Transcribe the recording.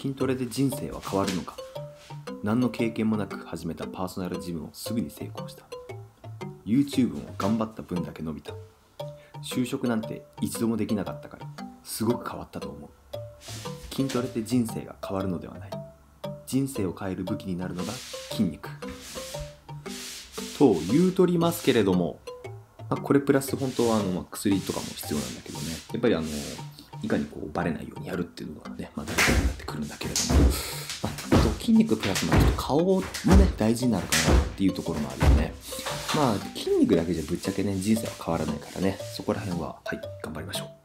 筋トレで人生は変わるのか？何の経験もなく始めたパーソナルジムをすぐに成功した。YouTube も頑張った分だけ伸びた。就職なんて一度もできなかったからすごく変わったと思う。筋トレで人生が変わるのではない。人生を変える武器になるのが筋肉。と言うとりますけれども、まあ、これプラス本当はあの、ま、薬とかも必要なんだけどね。やっぱりあのいかにこうバレないようにやるっていうのが筋肉プラスまあちょっと顔もね大事になるかなっていうところもあるよね。まあ筋肉だけじゃぶっちゃけね人生は変わらないからね。そこら辺ははい頑張りましょう。